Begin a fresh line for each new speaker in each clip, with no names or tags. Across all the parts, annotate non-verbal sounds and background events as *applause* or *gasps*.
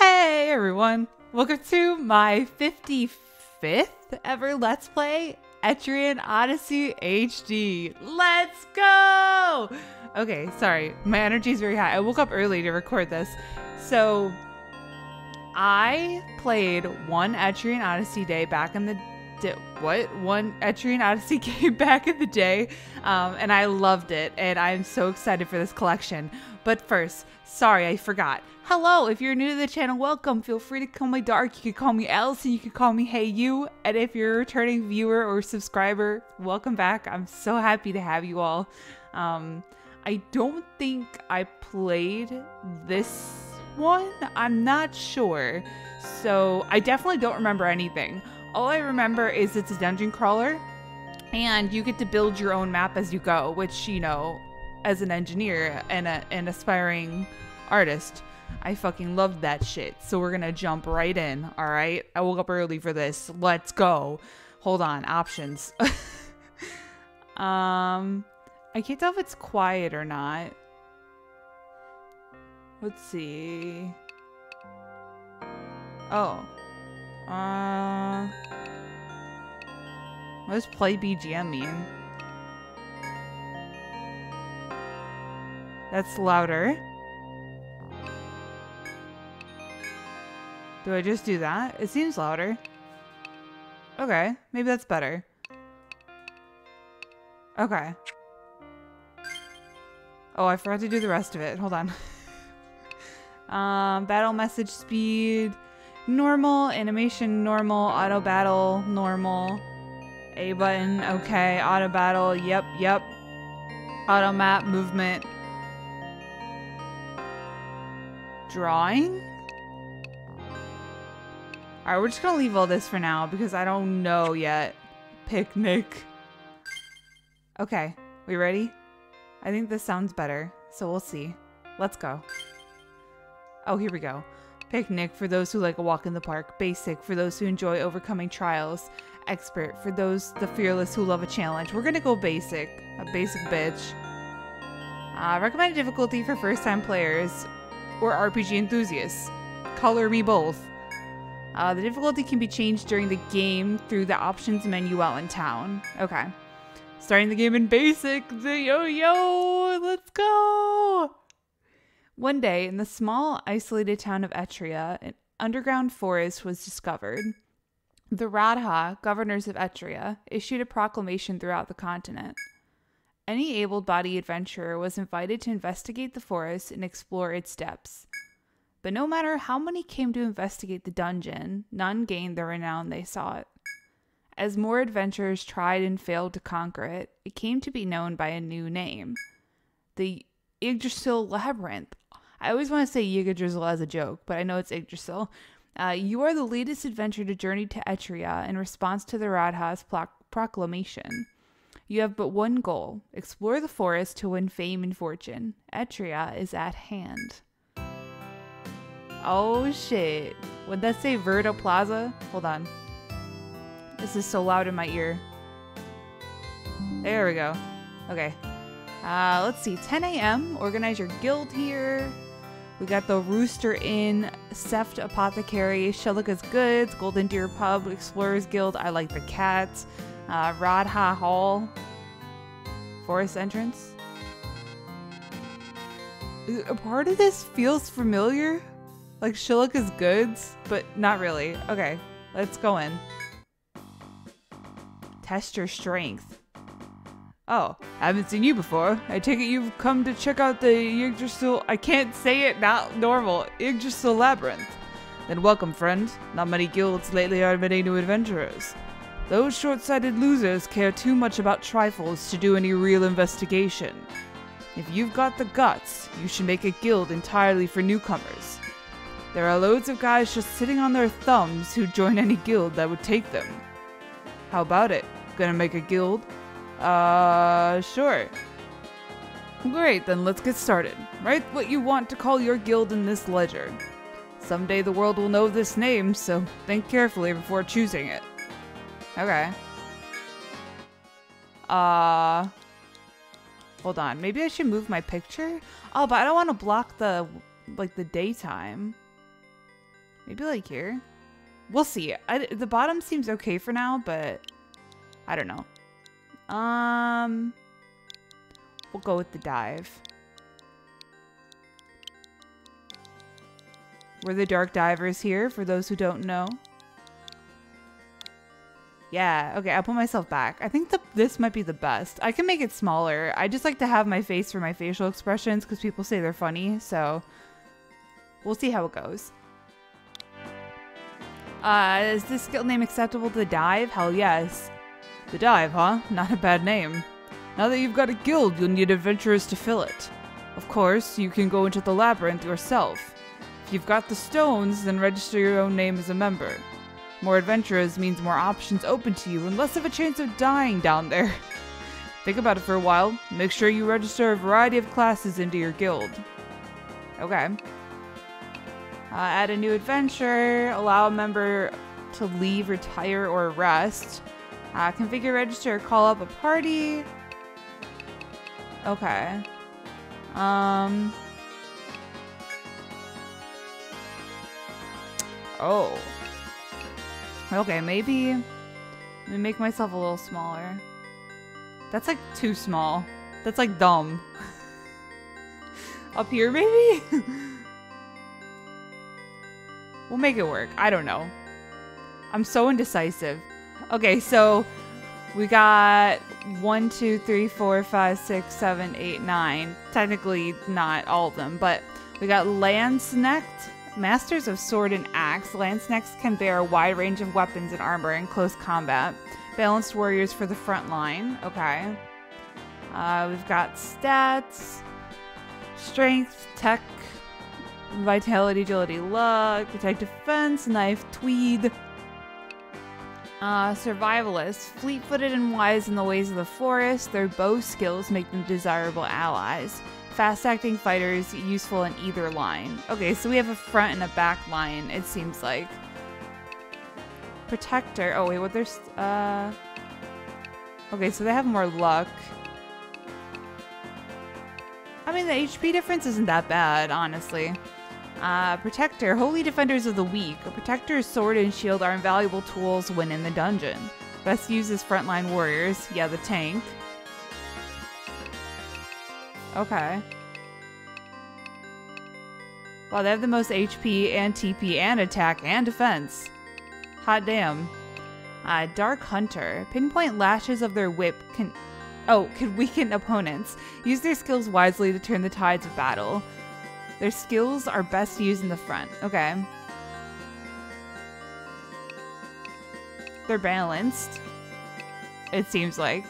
everyone, welcome to my 55th ever Let's Play Etrian Odyssey HD. Let's go! Okay, sorry, my energy is very high. I woke up early to record this. So, I played one Etrian Odyssey day back in the. What? One Etrian Odyssey *laughs* game back in the day. Um, and I loved it. And I'm so excited for this collection. But first, sorry, I forgot. Hello, if you're new to the channel, welcome. Feel free to call me Dark. You can call me Allison. You can call me Hey You. And if you're a returning viewer or subscriber, welcome back. I'm so happy to have you all. Um, I don't think I played this one. I'm not sure. So I definitely don't remember anything. All I remember is it's a dungeon crawler and you get to build your own map as you go, which, you know, as an engineer and a, an aspiring artist, I fucking loved that shit. So we're gonna jump right in, alright? I woke up early for this. Let's go. Hold on, options. *laughs* um, I can't tell if it's quiet or not. Let's see. Oh. Uh. Does play BGM mean? That's louder. Do I just do that? It seems louder. Okay, maybe that's better. Okay. Oh, I forgot to do the rest of it. Hold on. *laughs* um, battle message speed, normal, animation normal, auto battle normal, A button, okay, auto battle, yep, yep, auto map movement, drawing? Alright, we're just gonna leave all this for now because I don't know yet. Picnic. Okay, we ready? I think this sounds better, so we'll see. Let's go. Oh, here we go. Picnic for those who like a walk in the park. Basic for those who enjoy overcoming trials. Expert for those the fearless who love a challenge. We're gonna go basic. A basic bitch. Uh, recommended difficulty for first time players or RPG enthusiasts. Color me both. Uh, the difficulty can be changed during the game through the options menu while in town. Okay. Starting the game in basic. Yo, yo, let's go. One day, in the small, isolated town of Etria, an underground forest was discovered. The Radha, governors of Etria, issued a proclamation throughout the continent. Any able bodied adventurer was invited to investigate the forest and explore its depths. But no matter how many came to investigate the dungeon, none gained the renown they sought. As more adventurers tried and failed to conquer it, it came to be known by a new name the Yggdrasil Labyrinth. I always want to say Yggdrasil as a joke, but I know it's Yggdrasil. Uh, you are the latest adventurer to journey to Etria in response to the Radha's proclamation. You have but one goal explore the forest to win fame and fortune. Etria is at hand. Oh shit. Would that say Verda Plaza? Hold on. This is so loud in my ear. There we go. Okay. Uh, let's see. 10 a.m. Organize your guild here. We got the Rooster Inn, Ceft Apothecary, Shilleka's Goods, Golden Deer Pub, Explorers Guild. I like the cats. Uh, Radha Hall, Forest Entrance. A part of this feels familiar, like Shilleka's Goods, but not really. Okay, let's go in. Test your strength. Oh, I haven't seen you before. I take it you've come to check out the Yggdrasil. I can't say it not normal. Yggdrasil Labyrinth. Then welcome, friend. Not many guilds lately are admitting new adventurers. Those short sighted losers care too much about trifles to do any real investigation. If you've got the guts, you should make a guild entirely for newcomers. There are loads of guys just sitting on their thumbs who join any guild that would take them. How about it? Gonna make a guild? Uh, sure. Great, then let's get started. Write what you want to call your guild in this ledger. Someday the world will know this name, so think carefully before choosing it. Okay. Uh, hold on. Maybe I should move my picture? Oh, but I don't want to block the, like, the daytime. Maybe like here? We'll see. I, the bottom seems okay for now, but I don't know. Um, we'll go with the dive. We're the dark divers here, for those who don't know. Yeah, okay, I'll put myself back. I think the, this might be the best. I can make it smaller. I just like to have my face for my facial expressions because people say they're funny, so we'll see how it goes. Uh, is this skill name acceptable to the dive? Hell yes. The dive, huh? Not a bad name. Now that you've got a guild, you'll need adventurers to fill it. Of course, you can go into the labyrinth yourself. If you've got the stones, then register your own name as a member. More adventurers means more options open to you and less of a chance of dying down there. *laughs* Think about it for a while. Make sure you register a variety of classes into your guild. Okay. Uh, add a new adventure. Allow a member to leave, retire, or rest. Uh, configure, register, call up a party. Okay. Um. Oh. Okay, maybe... Let me make myself a little smaller. That's like too small. That's like dumb. *laughs* Up here, maybe? *laughs* we'll make it work. I don't know. I'm so indecisive. Okay, so we got one, two, three, four, five, six, seven, eight, nine. Technically not all of them, but we got Landsknecht, Masters of Sword and Axe, Landsknechts can bear a wide range of weapons and armor in close combat. Balanced warriors for the front line. Okay. Uh, we've got stats, strength, tech, vitality, agility, luck, protect defense, knife, tweed. Uh, survivalists, fleet-footed and wise in the ways of the forest, their bow skills make them desirable allies. Fast-acting fighters, useful in either line. Okay, so we have a front and a back line, it seems like. Protector. Oh, wait, what there's... Uh... Okay, so they have more luck. I mean, the HP difference isn't that bad, honestly. Uh, protector. Holy Defenders of the Weak. A Protector's sword and shield are invaluable tools when in the dungeon. Best used as frontline warriors. Yeah, the tank. Okay. Wow, they have the most HP and TP and attack and defense. Hot damn. Uh, Dark Hunter. Pinpoint lashes of their whip can... Oh, *laughs* can weaken opponents. Use their skills wisely to turn the tides of battle. Their skills are best used in the front. Okay. They're balanced. It seems like.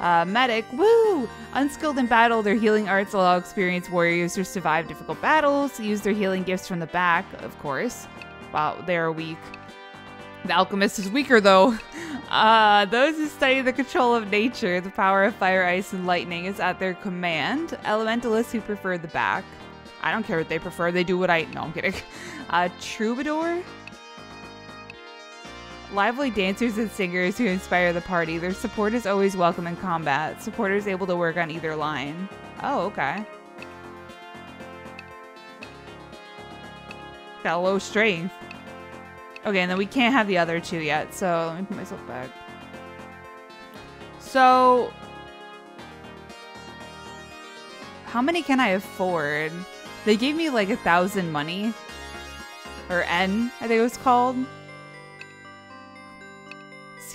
Uh, medic, woo! Unskilled in battle, their healing arts allow experienced warriors to survive difficult battles, use their healing gifts from the back, of course. Wow, they're weak. The alchemist is weaker though. *laughs* Uh, those who study the control of nature, the power of fire, ice, and lightning is at their command. Elementalists who prefer the back. I don't care what they prefer, they do what I- no, I'm kidding. *laughs* Uh, troubadour? Lively dancers and singers who inspire the party. Their support is always welcome in combat. Supporters able to work on either line. Oh, okay. Got low strength. Okay, and then we can't have the other two yet, so let me put myself back. So... How many can I afford? They gave me like a thousand money. Or N, I think it was called.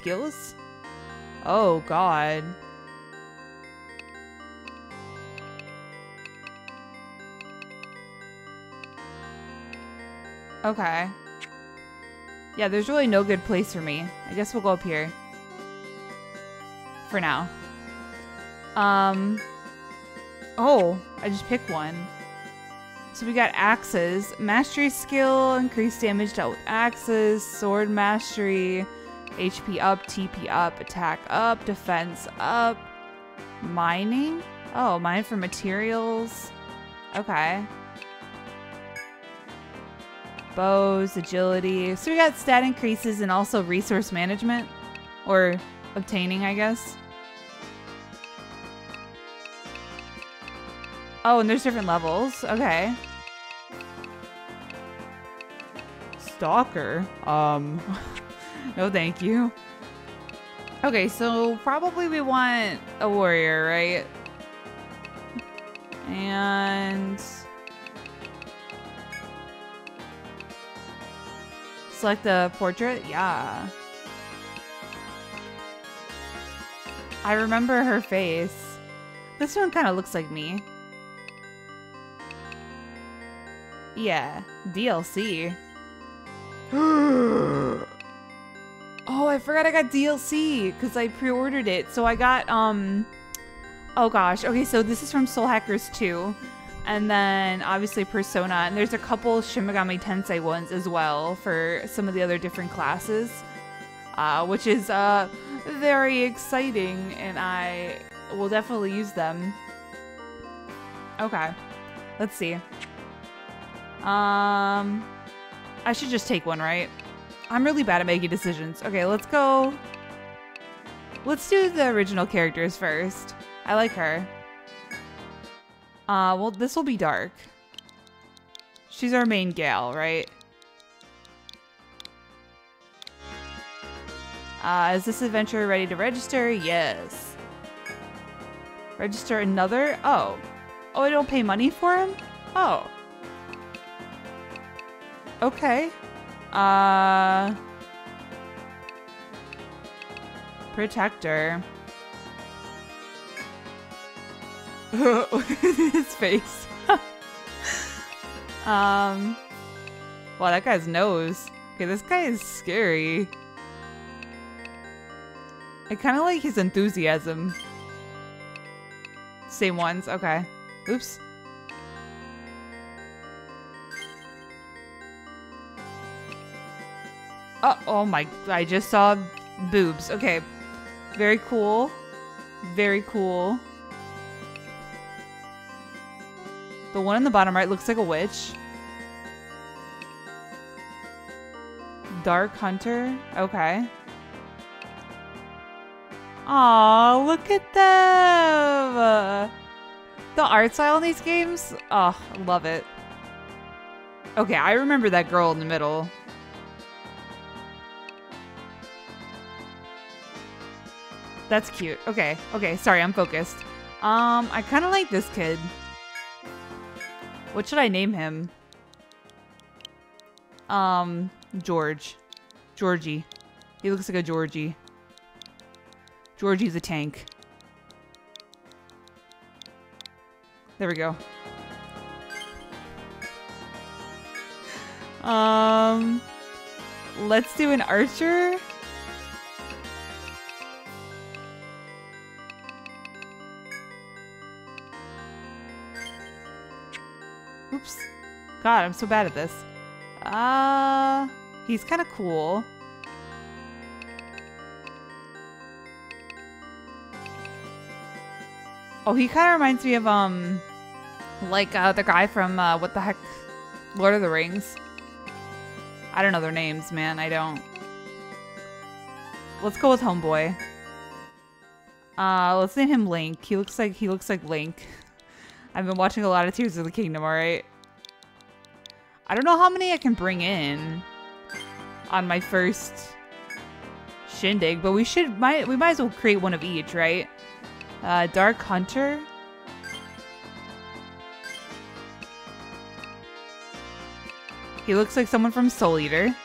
Skills? Oh, God. Okay. Yeah, there's really no good place for me. I guess we'll go up here. For now. Um. Oh, I just picked one. So we got axes. Mastery skill, increased damage dealt with axes. Sword mastery, HP up, TP up, attack up, defense up. Mining? Oh, mine for materials. Okay bows, agility. So we got stat increases and also resource management. Or obtaining, I guess. Oh, and there's different levels. Okay. stalker. Um, no thank you. Okay, so probably we want a warrior, right? And... Select the portrait? Yeah. I remember her face. This one kind of looks like me. Yeah, DLC. *gasps* *gasps* oh, I forgot I got DLC because I pre-ordered it. So I got, um, oh gosh. Okay, so this is from Soul Hackers 2. And then obviously Persona. And there's a couple Shin Megami Tensei ones as well for some of the other different classes. Uh, which is uh, very exciting. And I will definitely use them. Okay. Let's see. Um, I should just take one, right? I'm really bad at making decisions. Okay, let's go. Let's do the original characters first. I like her. Uh, well, this will be dark. She's our main gal, right? Uh, is this adventure ready to register? Yes. Register another? Oh. Oh, I don't pay money for him? Oh. Okay. Uh... Protector. *laughs* His face. *laughs* um... Wow, that guy's nose. Okay, this guy is scary. I kind of like his enthusiasm. Same ones, okay. Oops. Oh, oh my, I just saw boobs. Okay. Very cool. Very cool. The one in the bottom right looks like a witch. Dark Hunter. Okay. Aw, look at them! The art style in these games? Oh, love it. Okay, I remember that girl in the middle. That's cute. Okay, okay, sorry, I'm focused. Um, I kind of like this kid. What should I name him? Um, George. Georgie. He looks like a Georgie. Georgie's a tank. There we go. Um, let's do an archer. God, I'm so bad at this. Uh, he's kind of cool. Oh, he kind of reminds me of, um, like, uh, the guy from, uh, what the heck, Lord of the Rings. I don't know their names, man. I don't. Let's go with Homeboy. Uh, let's name him Link. He looks like, he looks like Link. I've been watching a lot of Tears of the Kingdom, alright? I don't know how many I can bring in on my first shindig, but we should might we might as well create one of each, right? Uh, Dark Hunter. He looks like someone from Soul Eater.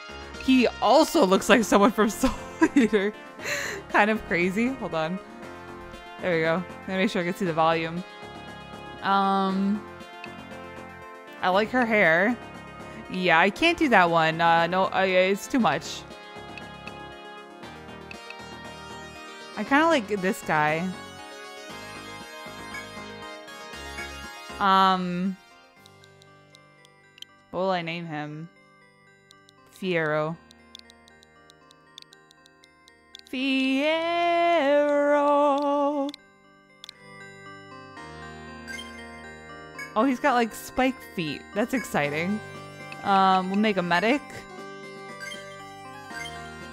He also looks like someone from *laughs* Soul Eater. *laughs* kind of crazy. Hold on. There we go. Let me make sure I can see the volume. Um, I like her hair. Yeah, I can't do that one. Uh, no, uh, it's too much. I kind of like this guy. Um, what will I name him? Fiero. Fiero. Oh, he's got like spike feet. That's exciting. Um, we'll make a medic.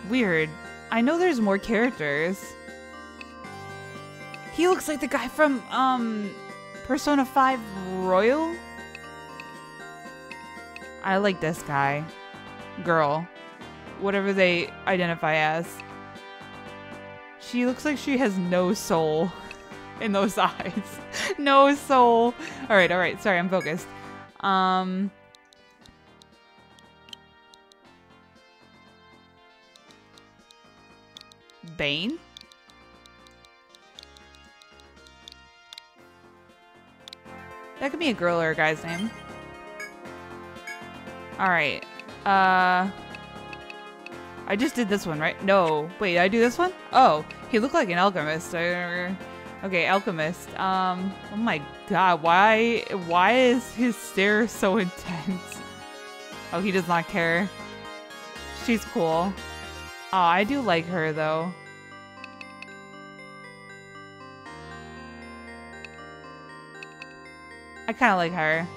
Weird. I know there's more characters. He looks like the guy from, um, Persona 5 Royal? I like this guy. girl. Whatever they identify as. She looks like she has no soul *laughs* in those *laughs* eyes. no soul. All right, all right. Sorry, I'm focused. Um Bane? That could be a girl or a guy's name. Alright. Uh... I just did this one, right? No. Wait, I do this one? Oh, he looked like an alchemist. Okay, alchemist. Um, oh my god, why, why is his stare so *laughs* intense? Oh, he does not care. She's cool. Oh, I do like her, though. I kind of like her.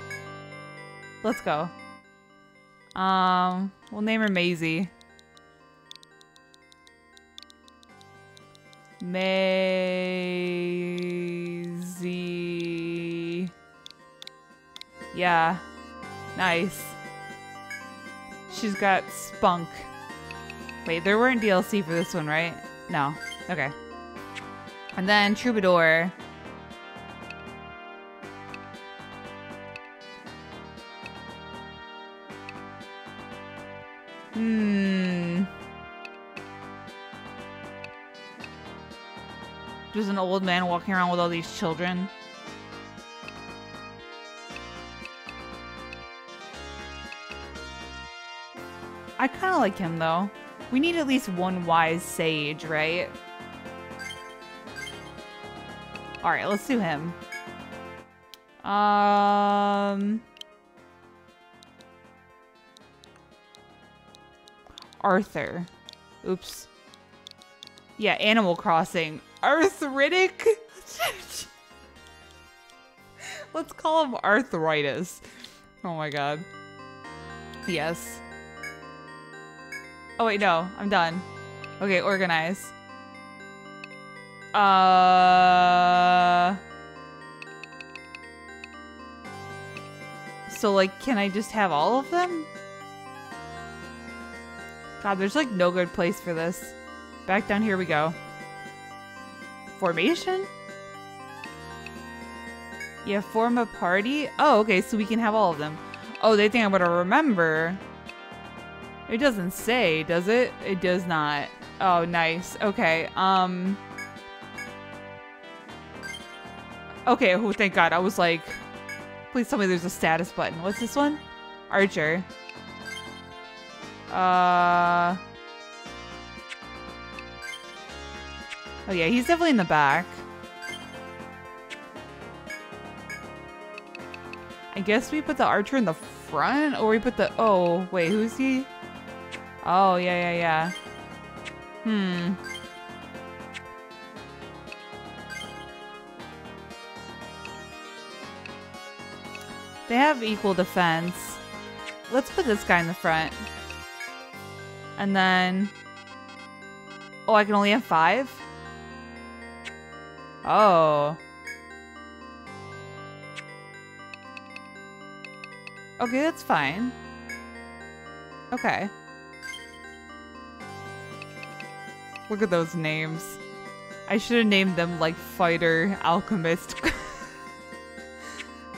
Let's go. Um, we'll name her Maisie. Maisie. Yeah. Nice. She's got spunk. Wait, there weren't DLC for this one, right? No. Okay. And then Troubadour. Hmm. Just an old man walking around with all these children. I kind of like him, though. We need at least one wise sage, right? Alright, let's do him. Um... Arthur. Oops. Yeah, Animal Crossing. Arthritic? *laughs* Let's call him arthritis. Oh my god. Yes. Oh wait, no. I'm done. Okay, organize. Uh... So, like, can I just have all of them? God, there's like no good place for this. Back down here we go. Formation? Yeah, form a party? Oh, okay, so we can have all of them. Oh, they think I'm gonna remember. It doesn't say, does it? It does not. Oh, nice. Okay, um... Okay, oh, thank God. I was like, please tell me there's a status button. What's this one? Archer. Uh... Oh yeah, he's definitely in the back. I guess we put the archer in the front, or we put the... Oh, wait, who's he? Oh, yeah, yeah, yeah. Hmm. They have equal defense. Let's put this guy in the front. And then... Oh, I can only have five? Oh. Okay, that's fine. Okay. Look at those names. I should have named them like Fighter, Alchemist. *laughs*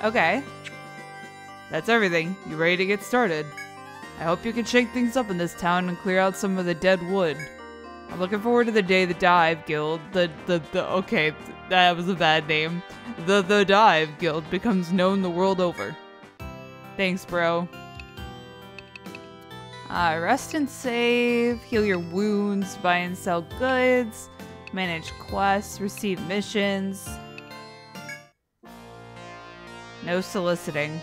okay. That's everything. You ready to get started? I hope you can shake things up in this town and clear out some of the dead wood. I'm looking forward to the day the Dive Guild, the, the, the, okay, that was a bad name. The, the Dive Guild becomes known the world over. Thanks, bro. Uh, rest and save, heal your wounds, buy and sell goods, manage quests, receive missions. No soliciting.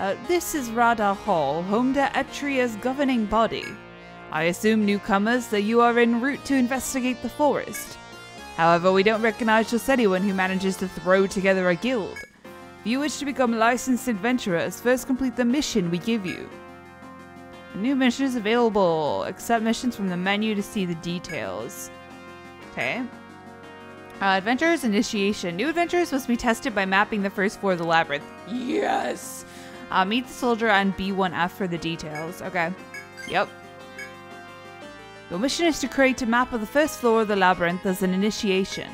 Uh, this is Radha Hall, home to Etria's governing body. I assume newcomers that you are en route to investigate the forest. However, we don't recognize just anyone who manages to throw together a guild. If you wish to become licensed adventurers, first complete the mission we give you. New mission is available. Accept missions from the menu to see the details. Okay. Uh, adventurers initiation. New adventurers must be tested by mapping the first floor of the labyrinth. Yes! Uh, meet the soldier on B1F for the details. Okay. Yep. Your mission is to create a map of the first floor of the labyrinth as an initiation.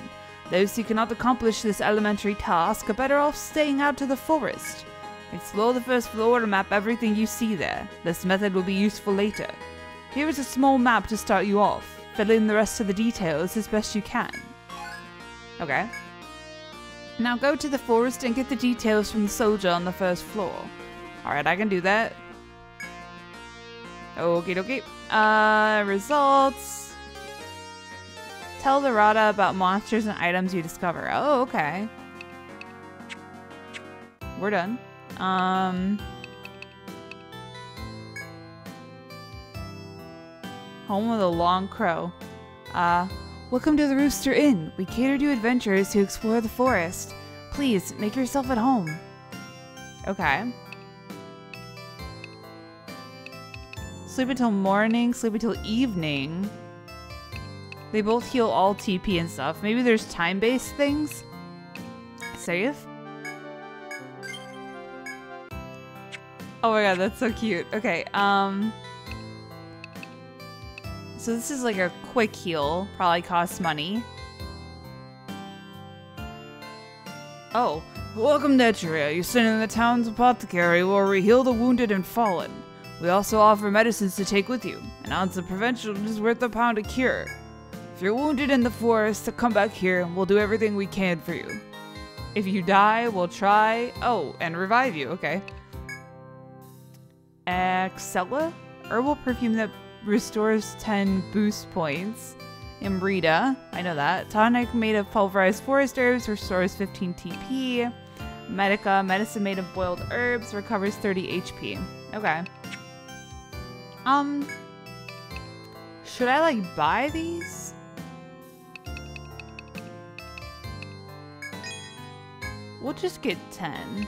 Those who cannot accomplish this elementary task are better off staying out to the forest. Explore the first floor and map everything you see there. This method will be useful later. Here is a small map to start you off. Fill in the rest of the details as best you can. Okay. Now go to the forest and get the details from the soldier on the first floor. Alright, I can do that. Okie dokie. Uh, results. Tell the Radha about monsters and items you discover. Oh, okay. We're done. Um... Home of the Long Crow. Uh, welcome to the Rooster Inn. We cater to adventurers who explore the forest. Please, make yourself at home. Okay. Sleep until morning, sleep until evening. They both heal all TP and stuff. Maybe there's time-based things? Save? Oh my god, that's so cute. Okay, um... So this is like a quick heal. Probably costs money. Oh, welcome to Etria. You sit in the town's apothecary where we heal the wounded and fallen. We also offer medicines to take with you. An ounce of prevention is worth a pound of cure. If you're wounded in the forest, come back here and we'll do everything we can for you. If you die, we'll try... Oh, and revive you. Okay. Excella? Herbal perfume that restores 10 boost points. Amrita, I know that. Tonic made of pulverized forest herbs restores 15 TP. Medica, medicine made of boiled herbs, recovers 30 HP. Okay. Um, should I like buy these? We'll just get 10.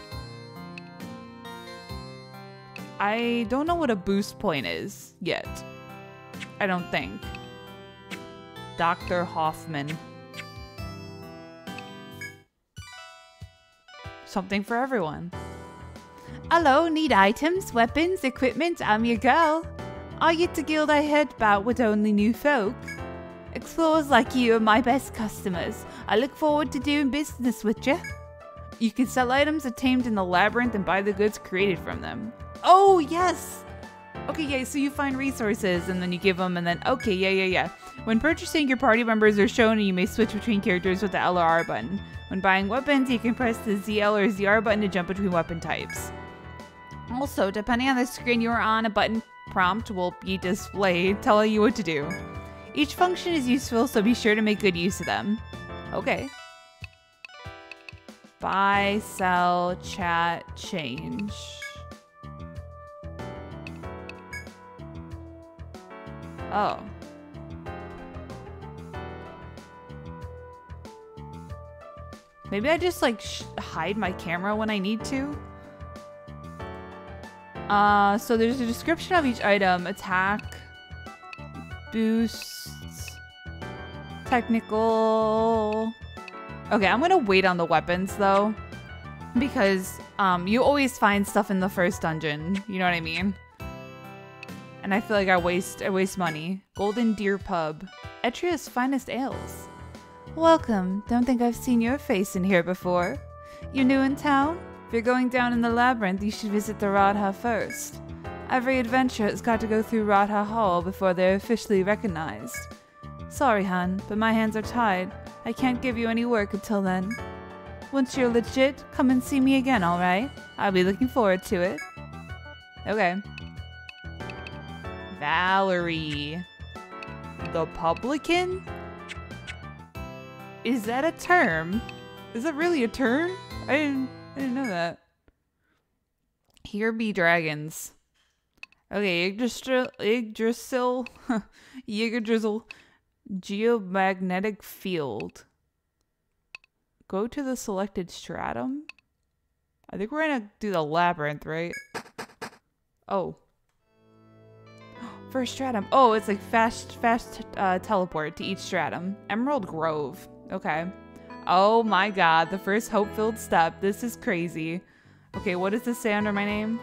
I don't know what a boost point is yet. I don't think. Dr. Hoffman. Something for everyone. Hello, need items, weapons, equipment? I'm your girl. Are you the guild I heard about with only new folk? Explorers like you are my best customers. I look forward to doing business with you. You can sell items obtained in the labyrinth and buy the goods created from them. Oh, yes! Okay, yeah, so you find resources and then you give them and then, okay, yeah, yeah, yeah. When purchasing, your party members are shown and you may switch between characters with the L or R button. When buying weapons, you can press the ZL or ZR button to jump between weapon types. Also, depending on the screen you are on, a button prompt will be displayed telling you what to do. Each function is useful, so be sure to make good use of them. Okay. Buy, sell, chat, change. Oh. Maybe I just like hide my camera when I need to. Uh, so there's a description of each item. Attack, boosts, technical. Okay, I'm gonna wait on the weapons though. Because um, you always find stuff in the first dungeon. You know what I mean? and I feel like I waste I waste money. Golden Deer Pub, Etria's finest ales. Welcome. Don't think I've seen your face in here before. You new in town? If you're going down in the labyrinth, you should visit the Radha first. Every adventurer has got to go through Radha Hall before they're officially recognized. Sorry, Han, but my hands are tied. I can't give you any work until then. Once you're legit, come and see me again, alright? I'll be looking forward to it. Okay. Valerie. The publican? Is that a term? Is that really a term? I didn't I didn't know that. Here be dragons. Okay, Yggdrasil, *laughs* Yggdrasil, geomagnetic field. Go to the selected stratum. I think we're gonna do the labyrinth, right? Oh. *gasps* First stratum. Oh, it's like fast, fast uh, teleport to each stratum. Emerald Grove. Okay. Oh my god, the first hope-filled step. This is crazy. Okay, what does this say under my name?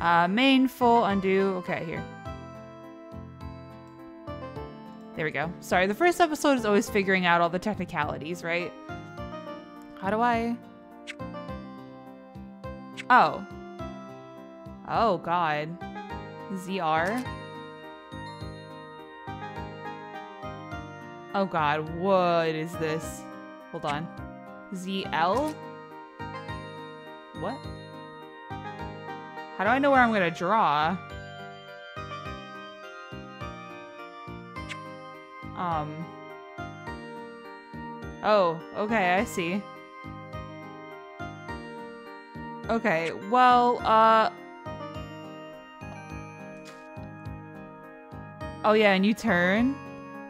Uh, main, full, undo. Okay, here. There we go. Sorry, the first episode is always figuring out all the technicalities, right? How do I... Oh. Oh, God. ZR? Oh, God. What is this? Hold on. ZL? What? How do I know where I'm gonna draw? Um. Oh, okay, I see. Okay, well, uh... Oh yeah, and you turn.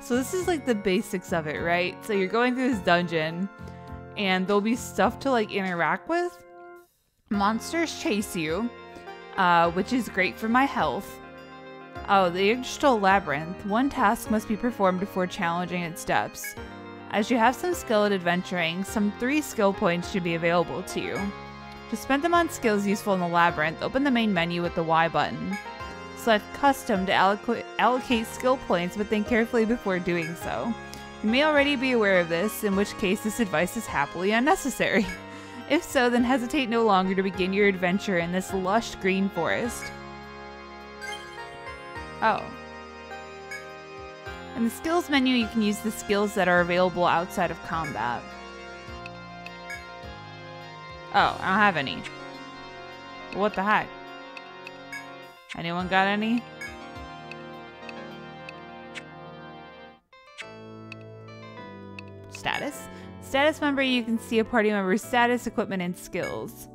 So this is like the basics of it, right? So you're going through this dungeon, and there'll be stuff to like interact with. Monsters chase you, uh, which is great for my health. Oh, the Yggdrasil Labyrinth. One task must be performed before challenging its depths. As you have some skill at adventuring, some three skill points should be available to you. To spend them on skills useful in the labyrinth, open the main menu with the Y button. Select Custom to alloc allocate skill points, but think carefully before doing so. You may already be aware of this, in which case this advice is happily unnecessary. *laughs* If so, then hesitate no longer to begin your adventure in this lush green forest. Oh. In the skills menu, you can use the skills that are available outside of combat. Oh, I don't have any. What the heck? Anyone got any? Status? Status member, you can see a party member's status, equipment, and skills.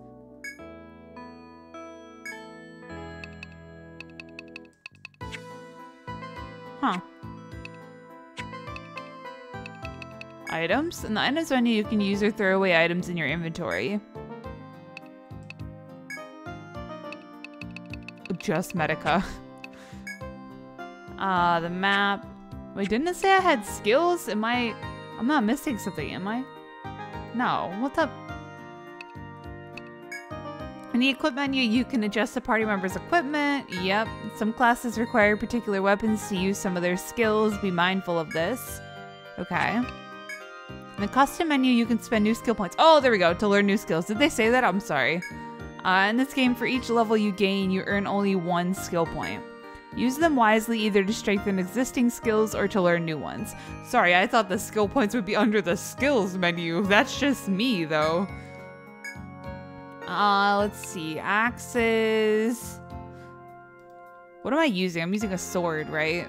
Huh. Items. In the items menu, you can use or throw away items in your inventory. Just Medica. Uh, *laughs* the map. Wait, didn't it say I had skills? Am I... I'm not missing something, am I? No. What the... In the equip menu, you can adjust the party member's equipment. Yep. Some classes require particular weapons to use some of their skills. Be mindful of this. Okay. In the custom menu, you can spend new skill points. Oh, there we go. To learn new skills. Did they say that? I'm sorry. Uh, in this game, for each level you gain, you earn only one skill point. Use them wisely either to strengthen existing skills or to learn new ones. Sorry, I thought the skill points would be under the skills menu. That's just me, though. Uh, let's see. Axes. What am I using? I'm using a sword, right?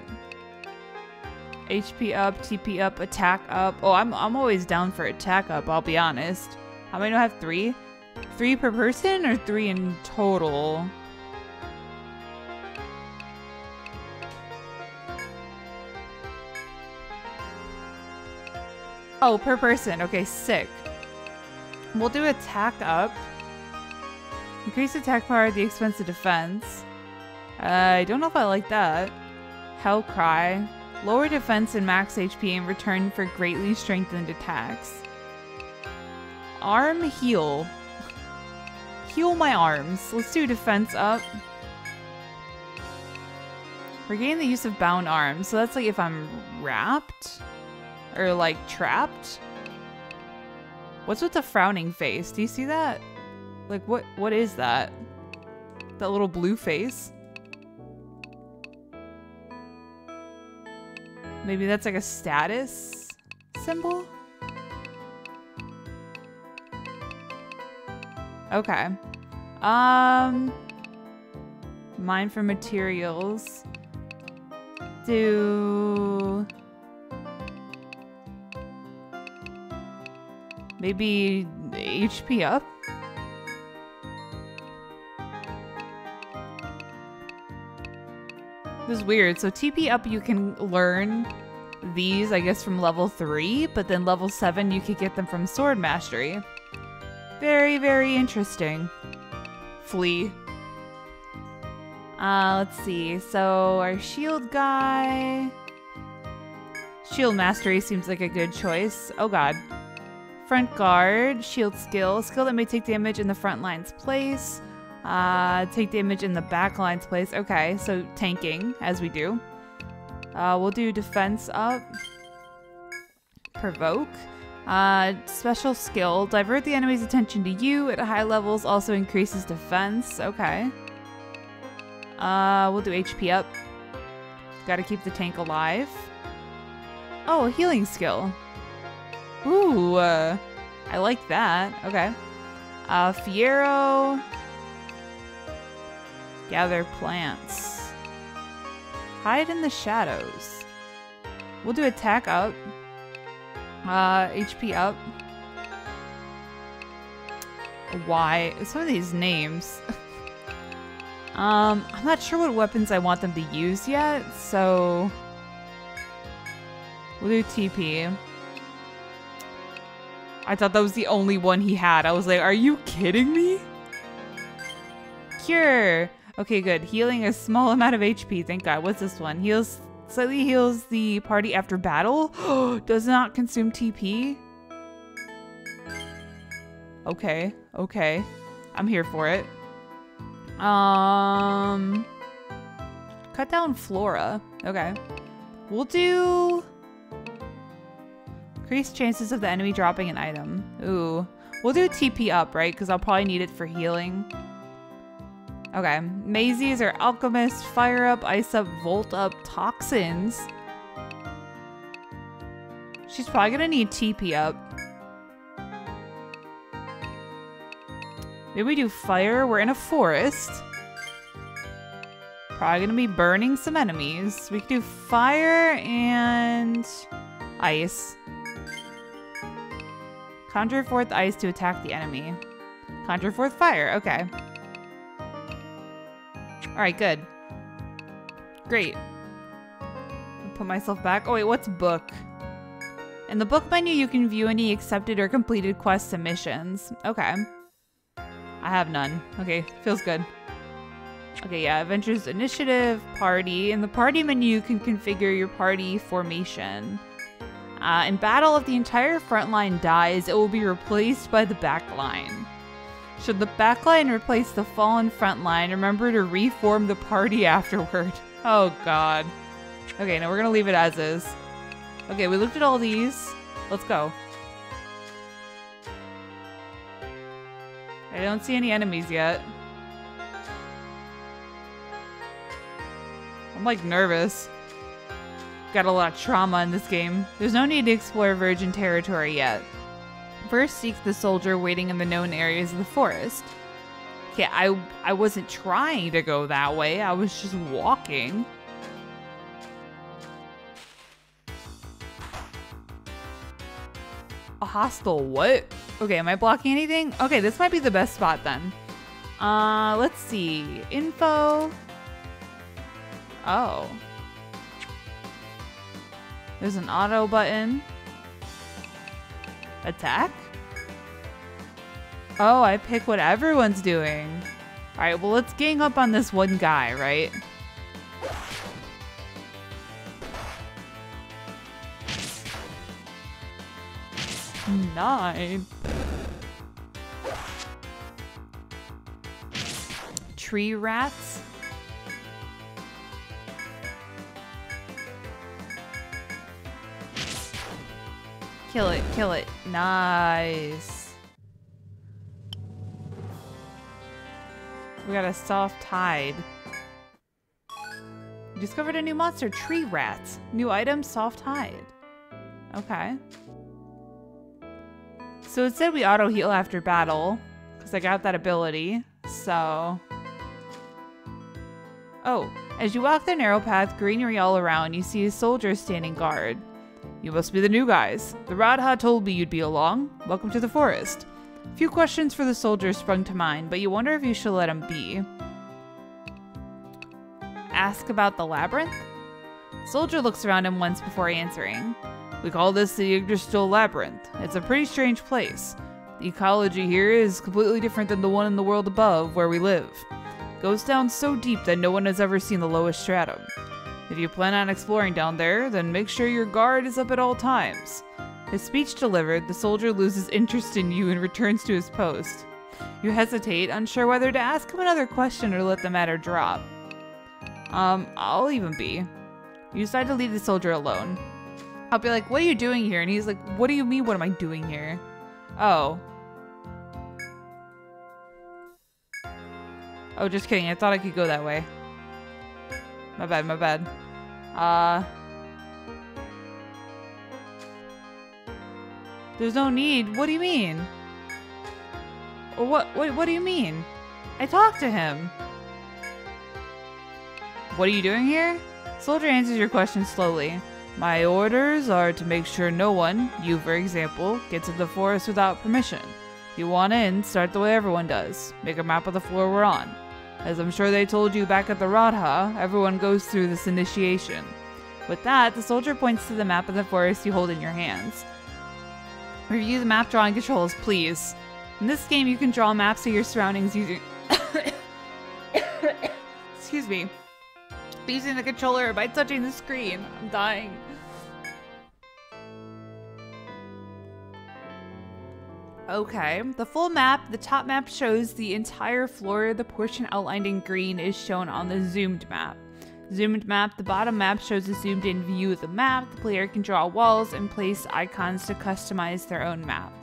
HP up, TP up, attack up. Oh, I'm, I'm always down for attack up, I'll be honest. How many do I have? Three? Three per person or three in total? Oh, per person. Okay, sick. We'll do attack up. Increase attack power at the expense of defense. Uh, I don't know if I like that. Hell Cry. Lower defense and max HP in return for greatly strengthened attacks. Arm heal. Heal my arms. Let's do defense up. Regain the use of bound arms. So that's like if I'm wrapped. Or like trapped? What's with the frowning face? Do you see that? Like what what is that? That little blue face? Maybe that's like a status symbol? Okay. Um mine for materials. Do Maybe HP up? This is weird. So TP up you can learn these, I guess, from level 3, but then level 7 you could get them from Sword Mastery. Very, very interesting. Flee. Uh, let's see. So our shield guy... Shield Mastery seems like a good choice. Oh god. Front guard, shield skill, skill that may take damage in the front line's place. Uh, take damage in the back line's place. Okay, so tanking, as we do. Uh, we'll do defense up. Provoke. Uh, special skill, divert the enemy's attention to you at high levels, also increases defense. Okay. Uh, we'll do HP up. Gotta keep the tank alive. Oh, healing skill. Ooh, uh, I like that. Okay. Uh, Fiero. Gather plants. Hide in the shadows. We'll do attack up. Uh, HP up. Why? Some of these names. *laughs* um, I'm not sure what weapons I want them to use yet, so... We'll do TP. I thought that was the only one he had. I was like, are you kidding me? Cure. Okay, good. Healing a small amount of HP. Thank God. What's this one? Heals slightly heals the party after battle. *gasps* Does not consume TP. Okay. Okay. I'm here for it. Um cut down flora. Okay. We'll do Increase chances of the enemy dropping an item. Ooh. We'll do TP up, right? Because I'll probably need it for healing. Okay. Mazes are Alchemist, Fire Up, Ice Up, Volt Up, Toxins. She's probably gonna need TP up. Maybe we do Fire. We're in a forest. Probably gonna be burning some enemies. We could do Fire and Ice. Conjure forth ice to attack the enemy. Conjure forth fire. Okay. Alright, good. Great. Put myself back. Oh, wait, what's book? In the book menu, you can view any accepted or completed quest submissions. Okay. I have none. Okay, feels good. Okay, yeah, Adventures Initiative, Party. In the Party menu, you can configure your party formation. Uh, in battle, if the entire front line dies, it will be replaced by the back line. Should the back line replace the fallen front line, remember to reform the party *laughs* afterward. Oh god. Okay, now we're gonna leave it as is. Okay, we looked at all these. Let's go. I don't see any enemies yet. I'm like nervous. Got a lot of trauma in this game. There's no need to explore virgin territory yet. First, seek the soldier waiting in the known areas of the forest. Okay, I, I wasn't trying to go that way. I was just walking. A hostile what? Okay, am I blocking anything? Okay, this might be the best spot then. Uh, let's see. Info. Oh. There's an auto button. Attack? Oh, I pick what everyone's doing. Alright, well let's gang up on this one guy, right? Nine. Tree rats? Kill it, kill it. Nice. We got a soft hide. Discovered a new monster, tree rats. New item, soft hide. Okay. So it said we auto heal after battle because I got that ability. So. Oh, as you walk the narrow path, greenery all around, you see a soldier standing guard. You must be the new guys. The Radha told me you'd be along. Welcome to the forest. A few questions for the soldiers sprung to mind, but you wonder if you should let them be. Ask about the labyrinth? Soldier looks around him once before answering. We call this the Yggdrasil Labyrinth. It's a pretty strange place. The ecology here is completely different than the one in the world above, where we live. It goes down so deep that no one has ever seen the lowest stratum. If you plan on exploring down there, then make sure your guard is up at all times. His speech delivered, the soldier loses interest in you and returns to his post. You hesitate, unsure whether to ask him another question or let the matter drop. Um, I'll even be. You decide to leave the soldier alone. I'll be like, what are you doing here? And he's like, what do you mean, what am I doing here? Oh. Oh, just kidding. I thought I could go that way. My bad, my bad. Uh... There's no need. What do you mean? What, what, what do you mean? I talked to him. What are you doing here? Soldier answers your question slowly. My orders are to make sure no one, you for example, gets in the forest without permission. If you want in, start the way everyone does. Make a map of the floor we're on. As I'm sure they told you back at the Radha, everyone goes through this initiation. With that, the soldier points to the map of the forest you hold in your hands. Review the map drawing controls, please. In this game, you can draw maps of your surroundings using... *coughs* Excuse me. Using the controller by touching the screen. I'm dying. Okay, the full map, the top map shows the entire floor. The portion outlined in green is shown on the zoomed map. Zoomed map, the bottom map shows a zoomed in view of the map. The player can draw walls and place icons to customize their own map.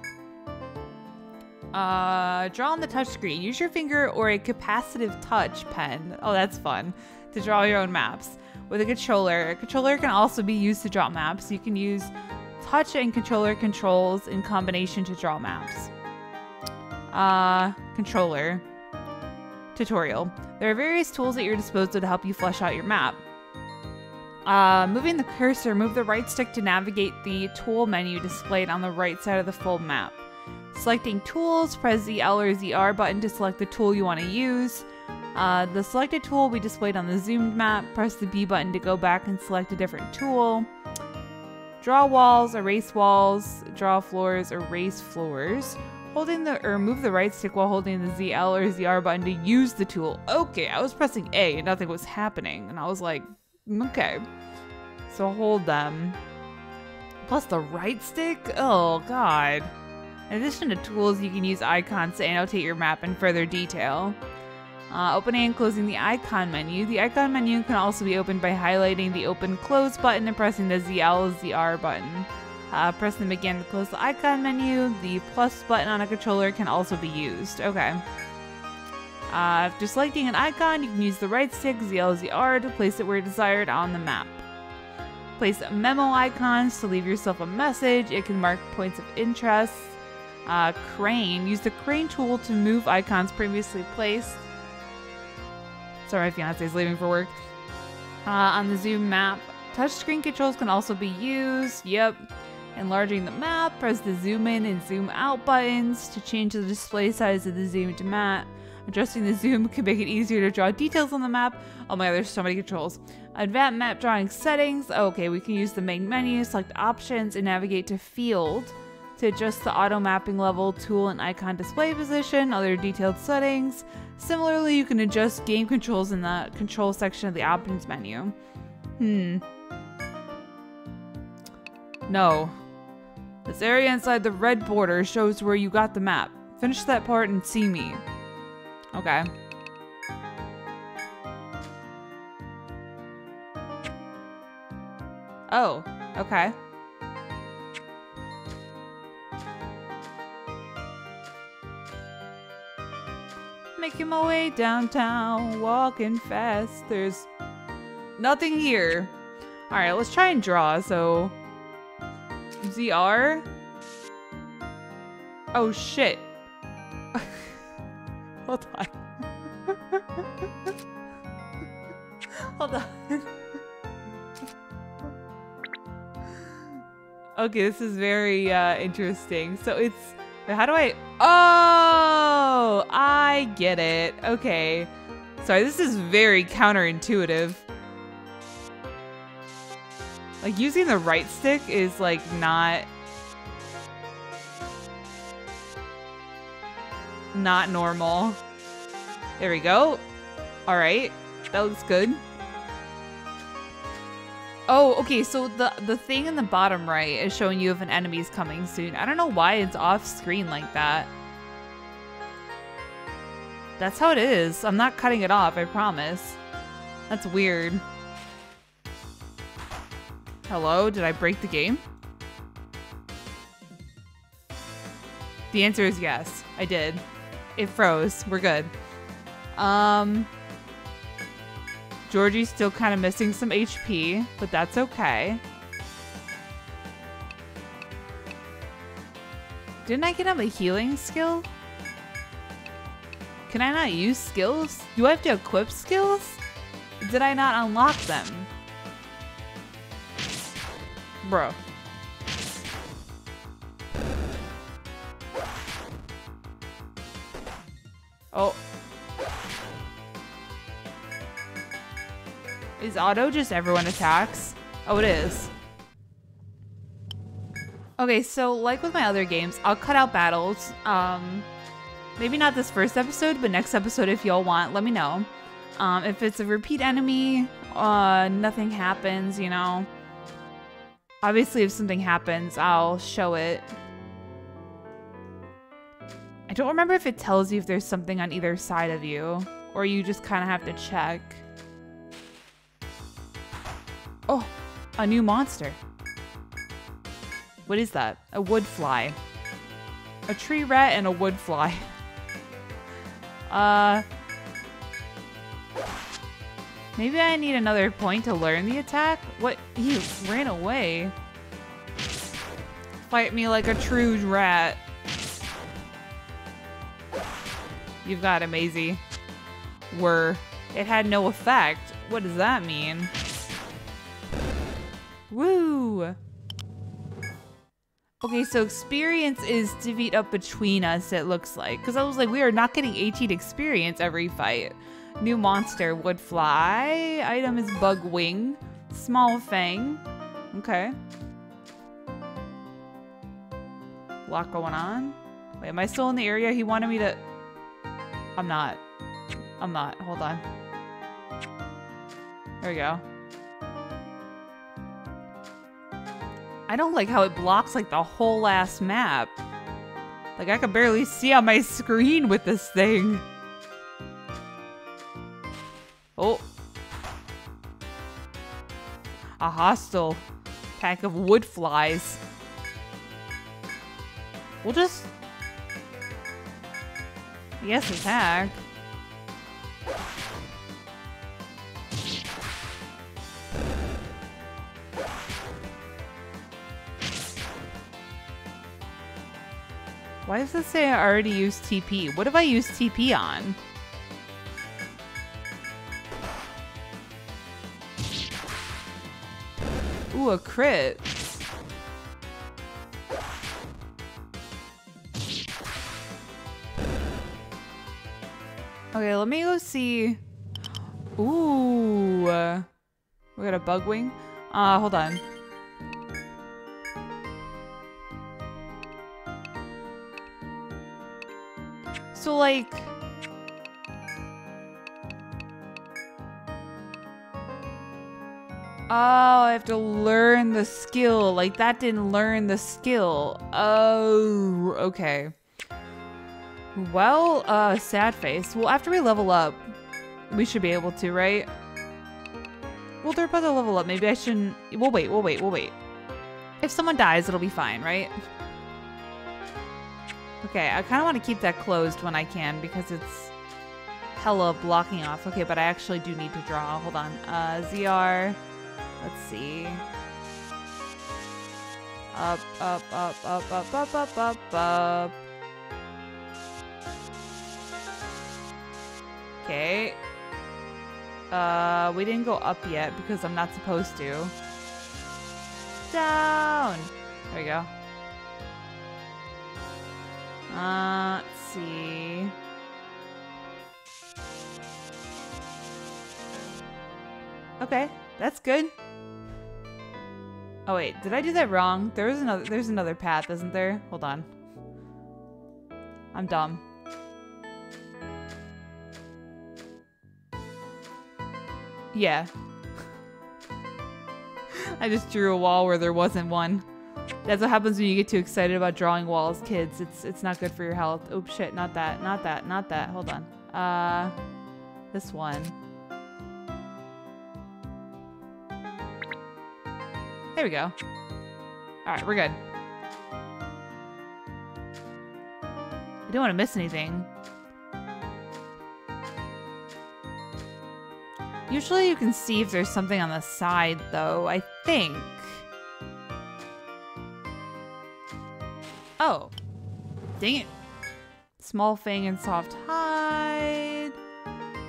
Uh, draw on the touchscreen. Use your finger or a capacitive touch pen. Oh, that's fun. To draw your own maps. With a controller. A controller can also be used to draw maps. You can use touch and controller controls in combination to draw maps. Uh, controller. Tutorial. There are various tools at your disposal to help you flesh out your map. Uh, moving the cursor, move the right stick to navigate the tool menu displayed on the right side of the full map. Selecting tools, press the L or the R button to select the tool you want to use. Uh, the selected tool will be displayed on the zoomed map. Press the B button to go back and select a different tool. Draw walls, erase walls, draw floors, erase floors. Holding the or move the right stick while holding the ZL or ZR button to use the tool. Okay, I was pressing A and nothing was happening. And I was like, okay. So hold them. Plus the right stick? Oh god. In addition to tools, you can use icons to annotate your map in further detail. Uh, opening and closing the icon menu. The icon menu can also be opened by highlighting the open close button and pressing the ZL ZR button. Uh, press them again to close the icon menu. The plus button on a controller can also be used. Okay. Uh, after selecting an icon, you can use the right stick, ZL ZR, to place it where desired on the map. Place memo icons to leave yourself a message. It can mark points of interest. Uh, crane. Use the crane tool to move icons previously placed. Sorry, my fiance is leaving for work. Uh, on the zoom map, touchscreen controls can also be used. Yep. Enlarging the map, press the zoom in and zoom out buttons to change the display size of the zoomed map. Adjusting the zoom can make it easier to draw details on the map. Oh my god, there's so many controls. Advanced map drawing settings. Okay, we can use the main menu, select options, and navigate to field to adjust the auto mapping level, tool, and icon display position, other detailed settings. Similarly, you can adjust game controls in the control section of the options menu. Hmm. No. This area inside the red border shows where you got the map. Finish that part and see me. Okay. Oh, okay. Making my way downtown, walking fast. There's nothing here. Alright, let's try and draw. So, ZR. Oh shit. *laughs* Hold on. *laughs* Hold on. *laughs* okay, this is very uh, interesting. So it's how do I... Oh, I get it. Okay. Sorry, this is very counterintuitive. Like, using the right stick is, like, not... Not normal. There we go. Alright. That looks good. Oh, okay, so the the thing in the bottom right is showing you if an enemy's coming soon. I don't know why it's off screen like that. That's how it is. I'm not cutting it off, I promise. That's weird. Hello, did I break the game? The answer is yes, I did. It froze. We're good. Um... Georgie's still kind of missing some HP, but that's okay. Didn't I get him a healing skill? Can I not use skills? Do I have to equip skills? Did I not unlock them? Bro. Oh, Is auto just everyone attacks? Oh, it is. Okay, so like with my other games, I'll cut out battles. Um, maybe not this first episode, but next episode if y'all want, let me know. Um, if it's a repeat enemy, uh, nothing happens, you know. Obviously, if something happens, I'll show it. I don't remember if it tells you if there's something on either side of you, or you just kind of have to check. Oh, a new monster. What is that? A wood fly. A tree rat and a wood fly. *laughs* uh... Maybe I need another point to learn the attack? What? He ran away. Fight me like a true rat. You've got it, Maisie. Were. It had no effect. What does that mean? Woo! Okay, so experience is divvied up between us, it looks like. Because I was like, we are not getting 18 experience every fight. New monster, wood fly. Item is bug wing. Small fang. Okay. Lot going on. Wait, am I still in the area he wanted me to... I'm not. I'm not. Hold on. There we go. I don't like how it blocks like the whole last map. Like I can barely see on my screen with this thing. Oh. A hostile pack of wood flies. We'll just... Guess attack. Why does it say I already used TP? What have I used TP on? Ooh, a crit. Okay, let me go see. Ooh. We got a bug wing. Uh, hold on. Like... Oh, I have to learn the skill. Like, that didn't learn the skill. Oh, okay. Well, uh, sad face. Well, after we level up, we should be able to, right? Well, they're about to level up. Maybe I shouldn't... We'll wait, we'll wait, we'll wait. If someone dies, it'll be fine, right? Okay, I kind of want to keep that closed when I can because it's hella blocking off. Okay, but I actually do need to draw. Hold on. Uh, ZR. Let's see. Up, up, up, up, up, up, up, up, up. Okay. Uh, we didn't go up yet because I'm not supposed to. Down! There we go. Uh, let's see. Okay, that's good. Oh wait, did I do that wrong? There is another there's another path, isn't there? Hold on. I'm dumb. Yeah. *laughs* I just drew a wall where there wasn't one. That's what happens when you get too excited about drawing walls, kids. It's it's not good for your health. Oh shit, not that, not that, not that. Hold on. Uh, this one. There we go. All right, we're good. I don't want to miss anything. Usually you can see if there's something on the side, though, I think. Oh. Dang it. Small fang and soft hide.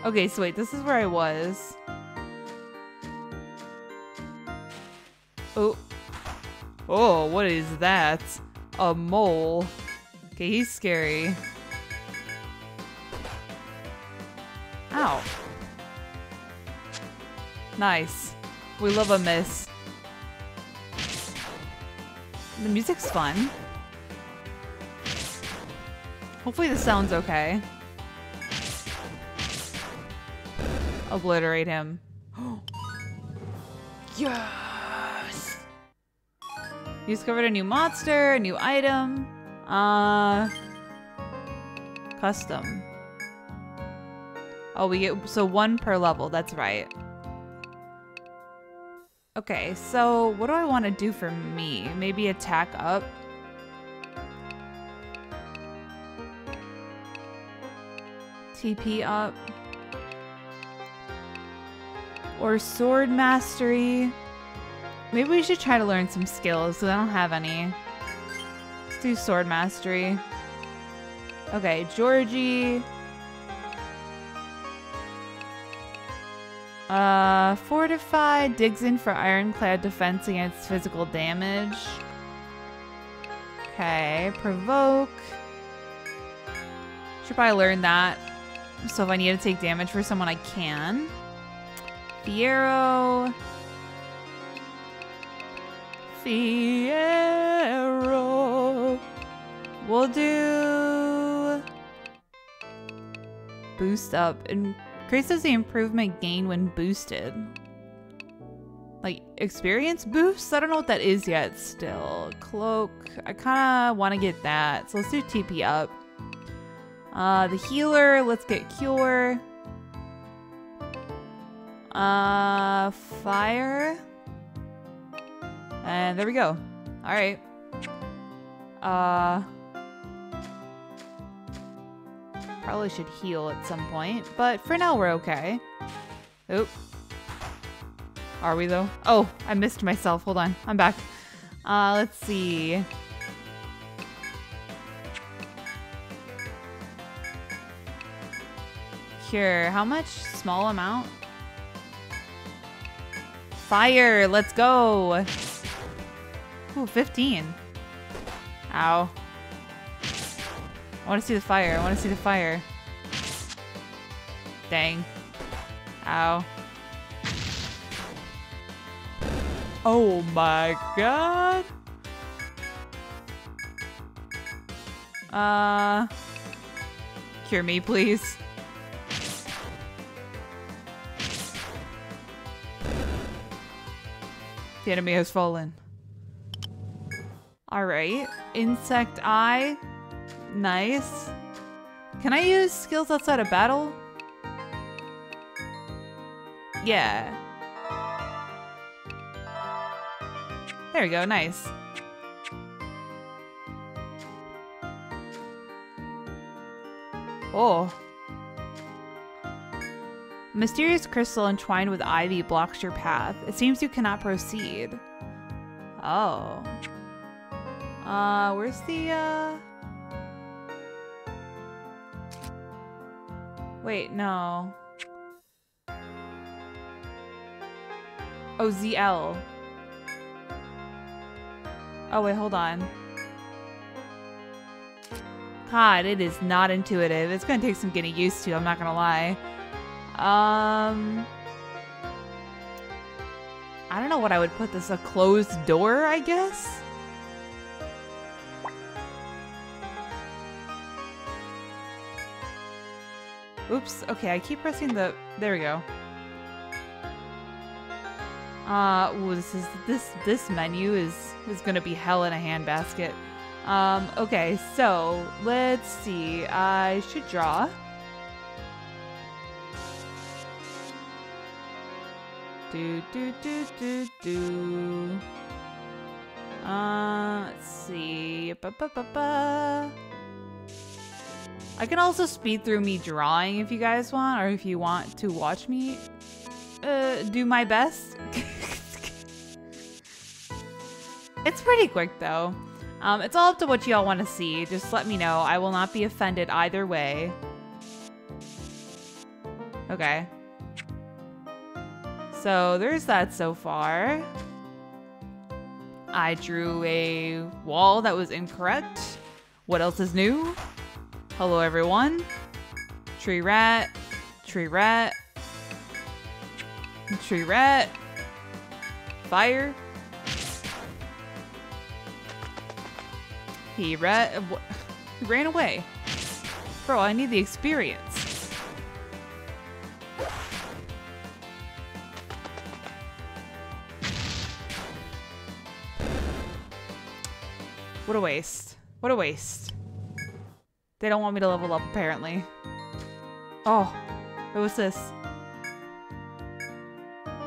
Okay, so wait, this is where I was. Oh. Oh, what is that? A mole. Okay, he's scary. Ow. Nice. We love a miss. The music's fun. Hopefully this sound's okay. Obliterate him. *gasps* yes! You discovered a new monster, a new item. Uh... Custom. Oh, we get... So one per level, that's right. Okay, so what do I want to do for me? Maybe attack up? TP up? Or sword mastery? Maybe we should try to learn some skills because I don't have any. Let's do sword mastery. Okay, Georgie. Uh, Fortify digs in for ironclad defense against physical damage. Okay, Provoke. Should probably learn that. So if I need to take damage for someone, I can. Fiero. Fiero. We'll do... Boost up and Increases the improvement gain when boosted. Like, experience boosts? I don't know what that is yet still. Cloak. I kind of want to get that. So let's do TP up. Uh, the healer. Let's get cure. Uh, fire. And there we go. All right. Uh... Probably should heal at some point, but for now we're okay. Oop. Are we though? Oh, I missed myself. Hold on. I'm back. Uh, let's see. Cure. How much? Small amount? Fire. Let's go. Ooh, 15. Ow. I want to see the fire. I want to see the fire. Dang. Ow. Oh my god. Uh, cure me, please. The enemy has fallen. Alright. Insect Eye. Nice. Can I use skills outside of battle? Yeah. There we go, nice. Oh. Mysterious crystal entwined with ivy blocks your path. It seems you cannot proceed. Oh. Uh, where's the, uh... Wait, no. Oh, ZL. Oh, wait, hold on. God, it is not intuitive. It's gonna take some getting used to, I'm not gonna lie. Um... I don't know what I would put this, a closed door, I guess? Oops. Okay, I keep pressing the... There we go. Uh, ooh, this is this this menu is is gonna be hell in a handbasket. Um, okay, so let's see. I should draw. Do do do do do. Uh, let's see. Ba, ba, ba, ba. I can also speed through me drawing if you guys want, or if you want to watch me uh, do my best. *laughs* it's pretty quick though. Um, it's all up to what y'all want to see. Just let me know. I will not be offended either way. Okay. So there's that so far. I drew a wall that was incorrect. What else is new? Hello, everyone. Tree rat. Tree rat. Tree rat. Fire. He rat. He *laughs* ran away. Bro, I need the experience. What a waste. What a waste. They don't want me to level up, apparently. Oh, what was this?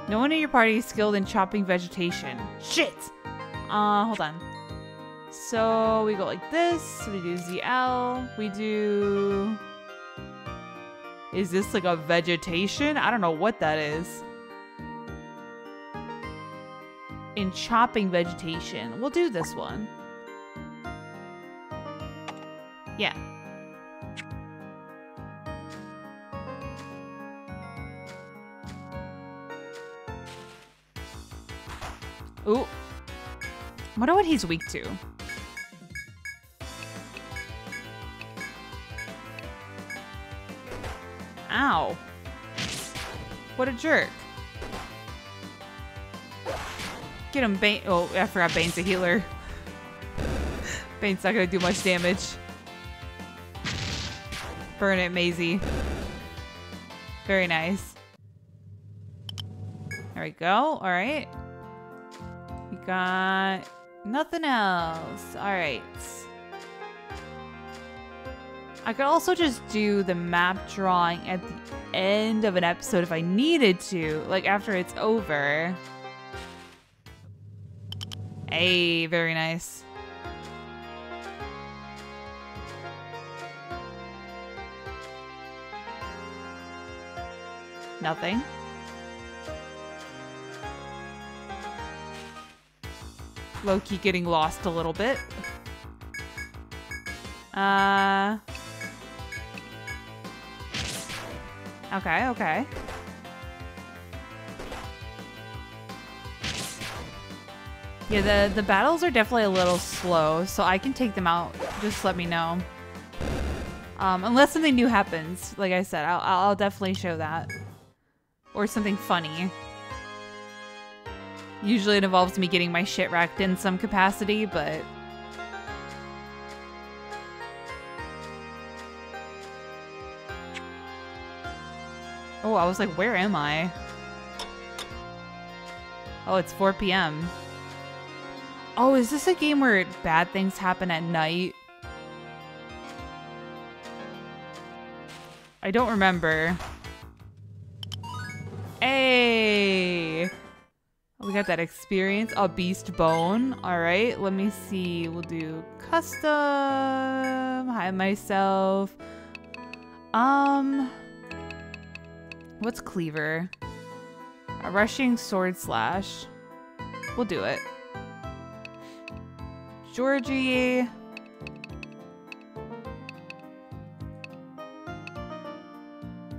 No one in your party is skilled in chopping vegetation. Shit! Uh, hold on. So we go like this. We do ZL. We do... Is this like a vegetation? I don't know what that is. In chopping vegetation. We'll do this one. Yeah. Ooh. Wonder what he's weak to. Ow. What a jerk. Get him, Bane. Oh, I forgot Bane's a healer. *laughs* Bane's not gonna do much damage. Burn it, Maisie. Very nice. There we go. All right. We got nothing else. All right. I could also just do the map drawing at the end of an episode if I needed to, like after it's over. Hey, very nice. Nothing. Loki getting lost a little bit. Uh. Okay, okay. Yeah, the, the battles are definitely a little slow, so I can take them out. Just let me know. Um, unless something new happens, like I said, I'll, I'll definitely show that. Or something funny. Usually it involves me getting my shit wrecked in some capacity, but... Oh, I was like, where am I? Oh, it's 4 p.m. Oh, is this a game where bad things happen at night? I don't remember. Hey! We got that experience. A beast bone. All right, let me see. We'll do custom. Hide myself. Um, what's cleaver? A rushing sword slash. We'll do it. Georgie.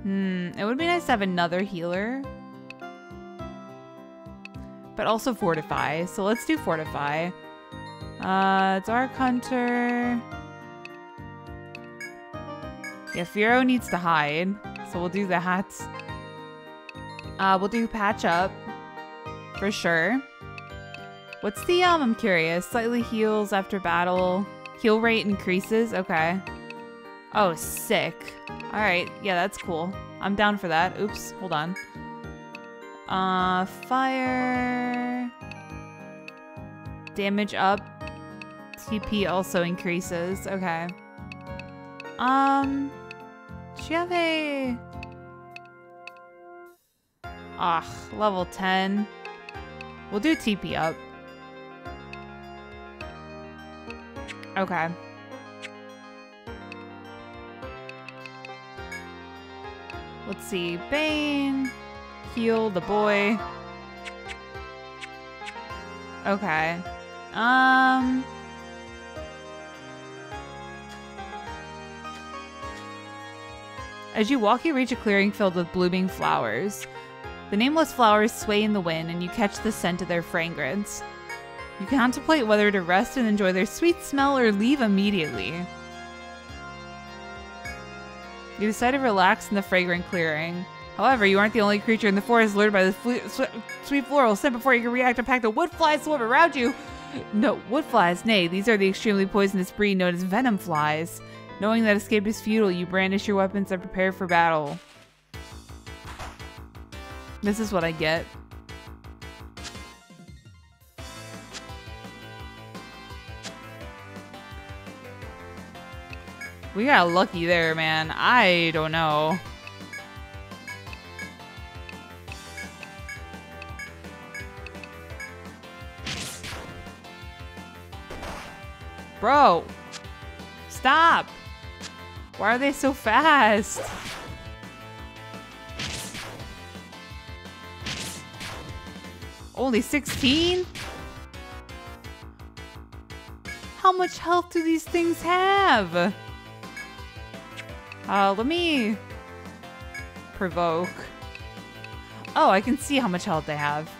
Hmm, it would be nice to have another healer but also Fortify. So let's do Fortify. Uh, Dark Hunter. Yeah, Firo needs to hide, so we'll do that. Uh, we'll do Patch Up, for sure. What's the, um, I'm curious. Slightly heals after battle. Heal rate increases, okay. Oh, sick. Alright, yeah, that's cool. I'm down for that. Oops, hold on. Uh, fire. Damage up. TP also increases. Okay. Um, does she have a... Ah, level 10. We'll do TP up. Okay. Let's see. Bane. Heal the boy. Okay. Um... As you walk, you reach a clearing filled with blooming flowers. The nameless flowers sway in the wind, and you catch the scent of their fragrance. You contemplate whether to rest and enjoy their sweet smell or leave immediately. You decide to relax in the fragrant clearing. However, you aren't the only creature in the forest lured by the sweet floral scent before you can react to pack the wood flies swim around you. No, wood flies, nay, these are the extremely poisonous breed known as venom flies. Knowing that escape is futile, you brandish your weapons and prepare for battle. This is what I get. We got lucky there, man. I don't know. Bro. Stop. Why are they so fast? Only 16? How much health do these things have? Uh, let me provoke. Oh, I can see how much health they have.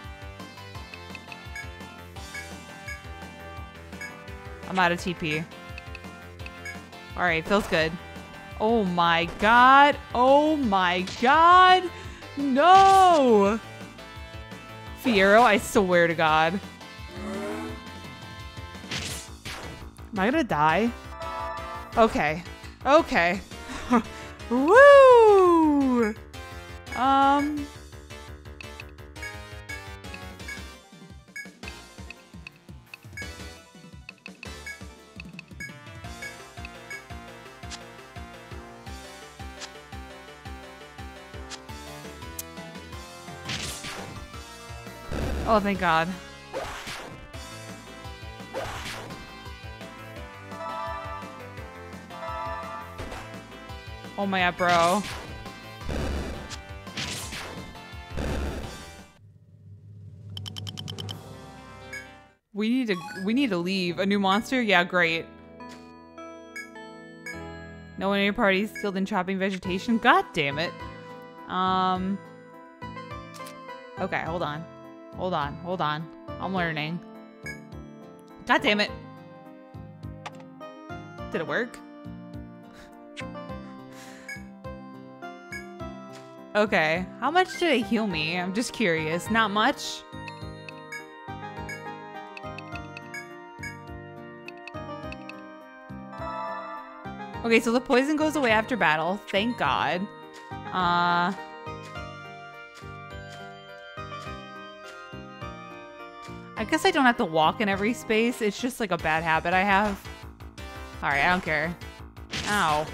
I'm out of TP. Alright, feels good. Oh my god. Oh my god. No! Fiero, I swear to god. Am I gonna die? Okay. Okay. *laughs* Woo! Um... Oh, thank God. Oh my god, bro. We need to we need to leave. A new monster? Yeah, great. No one in your party is skilled in chopping vegetation? God damn it. Um Okay, hold on. Hold on, hold on. I'm learning. God damn it. Did it work? okay, how much did it heal me? I'm just curious. Not much? Okay, so the poison goes away after battle. Thank God. Uh... guess I don't have to walk in every space. It's just like a bad habit I have. Alright, I don't care. Ow.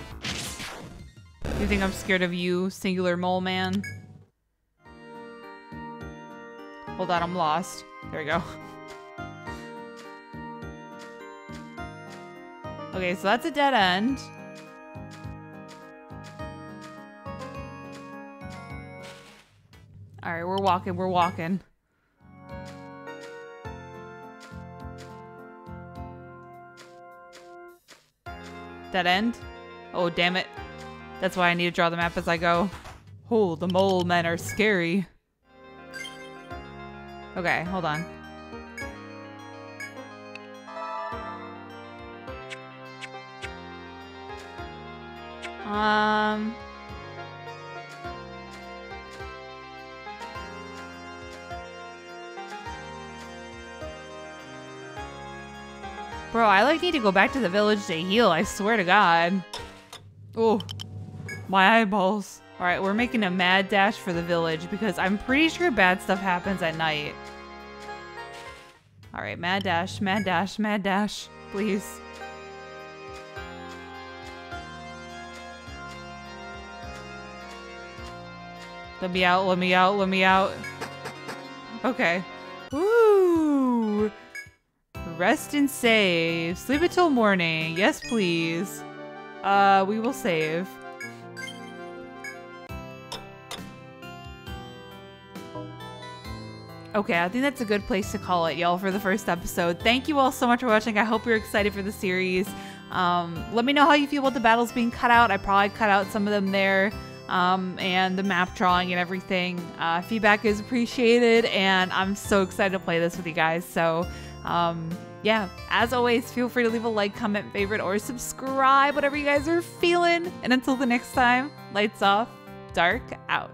You think I'm scared of you, singular mole man? Hold on, I'm lost. There we go. Okay, so that's a dead end. Alright, we're walking, we're walking. Dead end? Oh, damn it. That's why I need to draw the map as I go. Oh, the mole men are scary. Okay, hold on. Um... Bro, I like need to go back to the village to heal, I swear to god. Oh, my eyeballs. All right, we're making a mad dash for the village because I'm pretty sure bad stuff happens at night. All right, mad dash, mad dash, mad dash, please. Let me out, let me out, let me out. Okay. Rest and save. Sleep until morning. Yes, please. Uh, we will save. Okay, I think that's a good place to call it, y'all, for the first episode. Thank you all so much for watching. I hope you're excited for the series. Um, let me know how you feel about the battles being cut out. I probably cut out some of them there um, and the map drawing and everything. Uh, feedback is appreciated, and I'm so excited to play this with you guys. So, um, yeah, as always, feel free to leave a like, comment, favorite, or subscribe, whatever you guys are feeling. And until the next time, lights off, dark out.